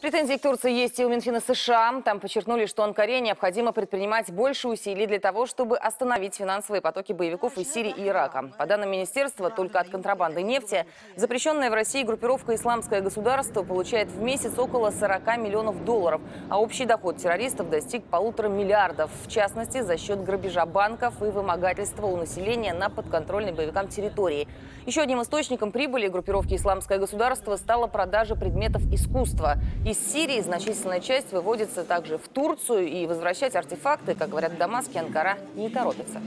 Претензии к Турции есть и у Минфина США. Там подчеркнули, что Анкаре необходимо предпринимать больше усилий для того, чтобы остановить финансовые потоки боевиков из Сирии и Ирака. По данным министерства, только от контрабанды нефти запрещенная в России группировка «Исламское государство» получает в месяц около 40 миллионов долларов, а общий доход террористов достиг полутора миллиардов, в частности, за счет грабежа банков и вымогательства у населения на подконтрольной боевикам территории. Еще одним источником прибыли группировки «Исламское государство» стала продажа предметов искусства. Из Сирии значительная часть выводится также в Турцию, и возвращать артефакты, как говорят в Дамаске, Анкара не торопится.